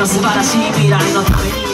の素晴らしい未来のために。